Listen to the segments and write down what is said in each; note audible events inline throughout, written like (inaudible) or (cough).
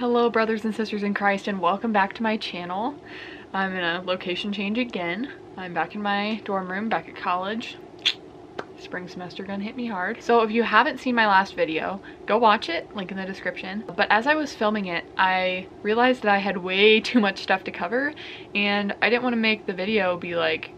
Hello brothers and sisters in Christ and welcome back to my channel. I'm in a location change again. I'm back in my dorm room, back at college. Spring semester gonna hit me hard. So if you haven't seen my last video, go watch it, link in the description. But as I was filming it, I realized that I had way (laughs) too much stuff to cover and I didn't want to make the video be like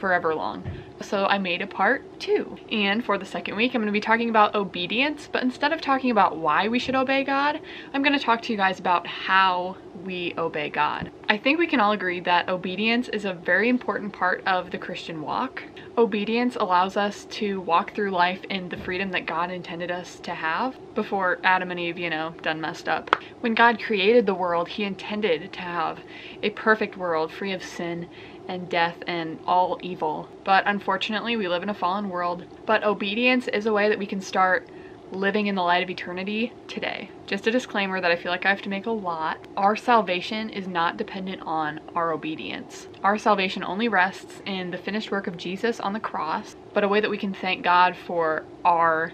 forever long. So I made a part two. And for the second week, I'm going to be talking about obedience, but instead of talking about why we should obey God, I'm going to talk to you guys about how we obey God. I think we can all agree that obedience is a very important part of the Christian walk. Obedience allows us to walk through life in the freedom that God intended us to have before Adam and Eve, you know, done messed up. When God created the world, he intended to have a perfect world free of sin and death and all evil. But unfortunately, we live in a fallen world. But obedience is a way that we can start living in the light of eternity today. Just a disclaimer that I feel like I have to make a lot. Our salvation is not dependent on our obedience. Our salvation only rests in the finished work of Jesus on the cross, but a way that we can thank God for our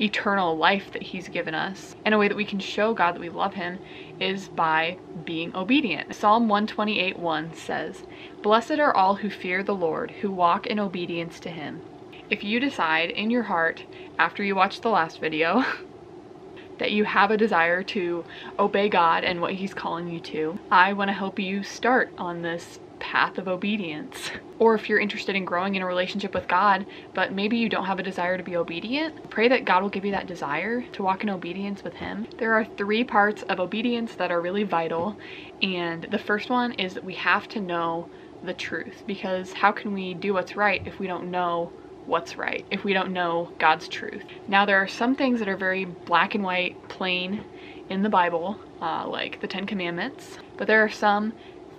eternal life that he's given us. And a way that we can show God that we love him is by being obedient. Psalm 128 1 says, Blessed are all who fear the Lord, who walk in obedience to him. If you decide in your heart, after you watch the last video, (laughs) that you have a desire to obey God and what he's calling you to, I want to help you start on this path of obedience. Or if you're interested in growing in a relationship with God, but maybe you don't have a desire to be obedient, pray that God will give you that desire to walk in obedience with Him. There are three parts of obedience that are really vital, and the first one is that we have to know the truth because how can we do what's right if we don't know what's right, if we don't know God's truth? Now, there are some things that are very black and white, plain in the Bible, uh, like the Ten Commandments, but there are some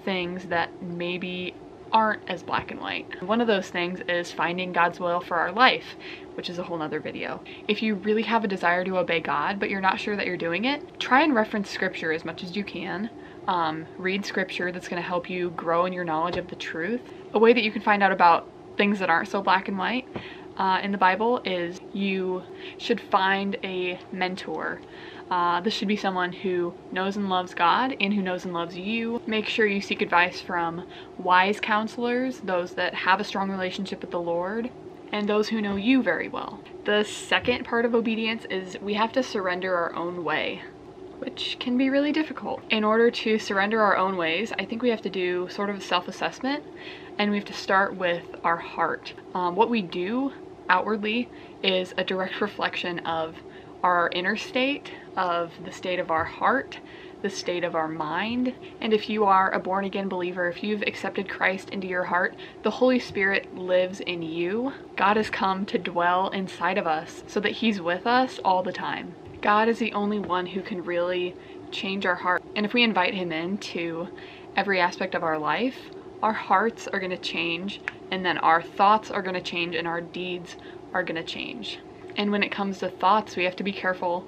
things that maybe aren't as black and white. One of those things is finding God's will for our life, which is a whole nother video. If you really have a desire to obey God, but you're not sure that you're doing it, try and reference scripture as much as you can. Um, read scripture that's going to help you grow in your knowledge of the truth. A way that you can find out about things that aren't so black and white uh, in the Bible is you should find a mentor. Uh, this should be someone who knows and loves God and who knows and loves you. Make sure you seek advice from wise counselors, those that have a strong relationship with the Lord, and those who know you very well. The second part of obedience is we have to surrender our own way which can be really difficult. In order to surrender our own ways, I think we have to do sort of a self-assessment and we have to start with our heart. Um, what we do outwardly is a direct reflection of our inner state, of the state of our heart, the state of our mind. And if you are a born again believer, if you've accepted Christ into your heart, the Holy Spirit lives in you. God has come to dwell inside of us so that He's with us all the time. God is the only one who can really change our heart. And if we invite Him into every aspect of our life, our hearts are going to change, and then our thoughts are going to change, and our deeds are going to change. And when it comes to thoughts, we have to be careful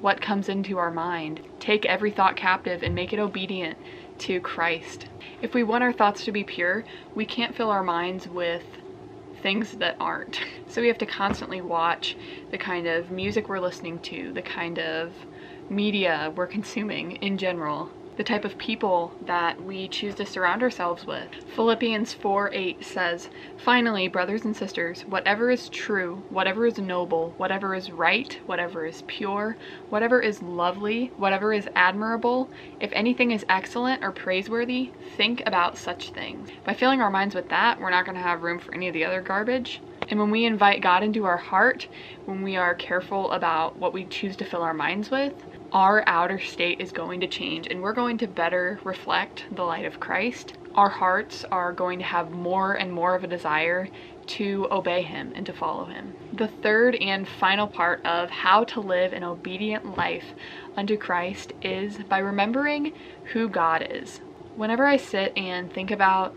what comes into our mind. Take every thought captive and make it obedient to Christ. If we want our thoughts to be pure, we can't fill our minds with things that aren't. (laughs) So we have to constantly watch the kind of music we're listening to, the kind of media we're consuming in general, the type of people that we choose to surround ourselves with. Philippians 4 8 says, Finally, brothers and sisters, whatever is true, whatever is noble, whatever is right, whatever is pure, whatever is lovely, whatever is admirable, if anything is excellent or praiseworthy, think about such things. By filling our minds with that, we're not going to have room for any of the other garbage. And when we invite God into our heart, when we are careful about what we choose to fill our minds with, our outer state is going to change and we're going to better reflect the light of Christ. Our hearts are going to have more and more of a desire to obey Him and to follow Him. The third and final part of how to live an obedient life unto Christ is by remembering who God is. Whenever I sit and think about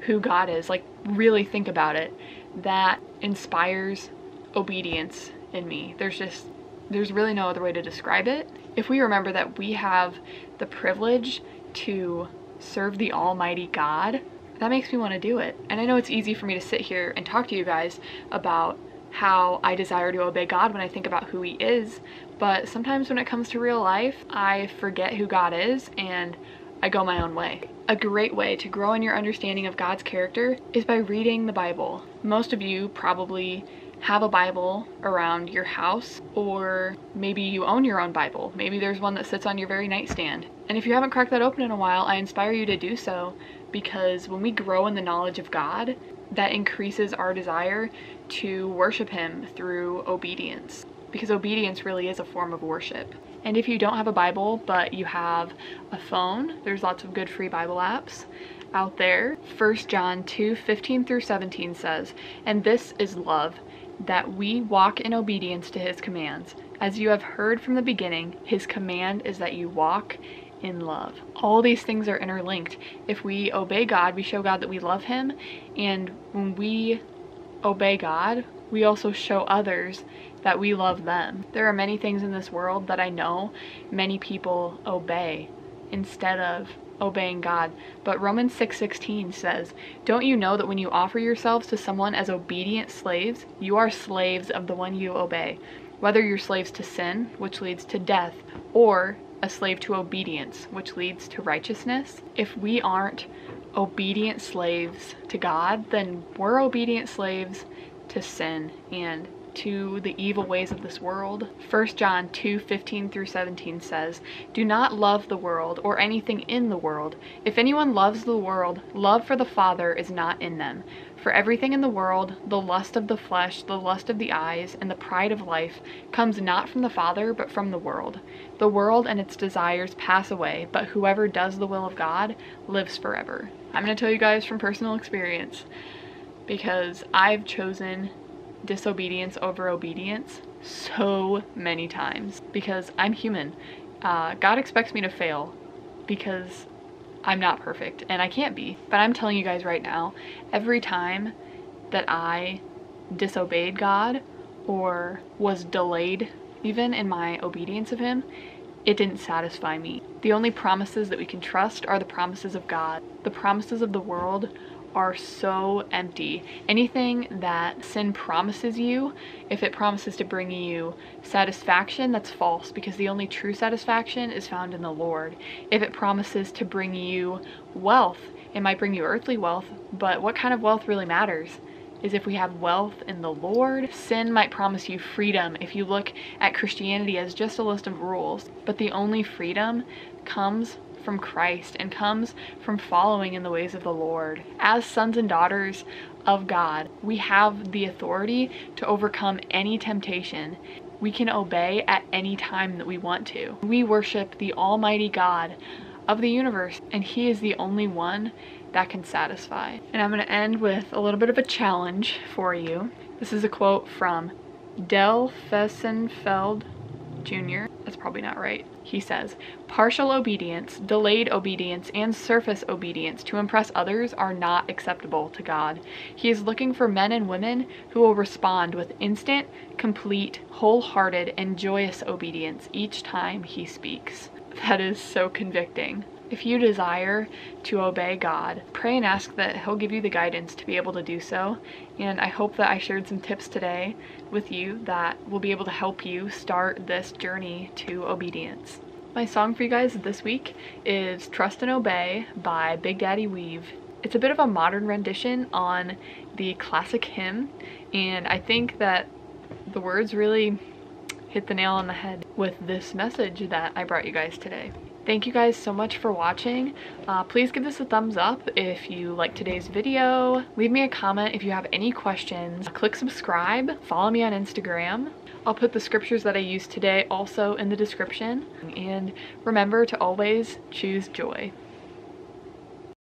who God is, like really think about it, that inspires obedience in me. There's just there's really no other way to describe it. If we remember that we have the privilege to serve the Almighty God, that makes me want to do it. And I know it's easy for me to sit here and talk to you guys about how I desire to obey God when I think about who He is, but sometimes when it comes to real life, I forget who God is and I go my own way. A great way to grow in your understanding of God's character is by reading the Bible. Most of you probably have a Bible around your house, or maybe you own your own Bible. Maybe there's one that sits on your very nightstand. And if you haven't cracked that open in a while, I inspire you to do so because when we grow in the knowledge of God, that increases our desire to worship Him through obedience. Because obedience really is a form of worship. And if you don't have a Bible, but you have a phone, there's lots of good free Bible apps out there. 1 John 2 15 through 17 says, And this is love, that we walk in obedience to His commands. As you have heard from the beginning, His command is that you walk in love. All these things are interlinked. If we obey God, we show God that we love Him, and when we obey God, we also show others that we love them. There are many things in this world that I know many people obey instead of obeying God. But Romans 6:16 says, "Don't you know that when you offer yourselves to someone as obedient slaves, you are slaves of the one you obey, whether you're slaves to sin, which leads to death, or a slave to obedience, which leads to righteousness. If we aren't obedient slaves to God, then we're obedient slaves to sin and to the evil ways of this world. 1 John 2 15 through 17 says, Do not love the world or anything in the world. If anyone loves the world, love for the Father is not in them. For everything in the world, the lust of the flesh, the lust of the eyes, and the pride of life, comes not from the Father, but from the world. The world and its desires pass away, but whoever does the will of God lives forever. I'm going to tell you guys from personal experience because I've chosen disobedience over obedience so many times because I'm human. Uh, God expects me to fail because I'm not perfect and I can't be. But I'm telling you guys right now, every time that I disobeyed God or was delayed even in my obedience of Him, it didn't satisfy me. The only promises that we can trust are the promises of God. The promises of the world are so empty. Anything that sin promises you, if it promises to bring you satisfaction, that's false because the only true satisfaction is found in the Lord. If it promises to bring you wealth, it might bring you earthly wealth, but what kind of wealth really matters? is if we have wealth in the Lord. Sin might promise you freedom if you look at Christianity as just a list of rules, but the only freedom comes from Christ and comes from following in the ways of the Lord. As sons and daughters of God, we have the authority to overcome any temptation. We can obey at any time that we want to. We worship the Almighty God of the universe, and He is the only one that can satisfy. And I'm going to end with a little bit of a challenge for you. This is a quote from Del Fehsenfeld Jr. Probably not right. He says, partial obedience, delayed obedience, and surface obedience to impress others are not acceptable to God. He is looking for men and women who will respond with instant, complete, wholehearted, and joyous obedience each time he speaks. (laughs) That is so convicting. If you desire to obey God, pray and ask that He'll give you the guidance to be able to do so. And I hope that I shared some tips today with you that will be able to help you start this journey to obedience. My song for you guys this week is Trust and Obey by Big Daddy Weave. It's a bit of a modern rendition on the classic hymn, and I think that the words really hit the nail on the head with this message that I brought you guys today. Thank you guys so much for watching. Uh, please give this a thumbs up if you like today's video. Leave me a comment if you have any questions. Click subscribe. Follow me on Instagram. I'll put the scriptures that I used today also in the description. And remember to always choose joy.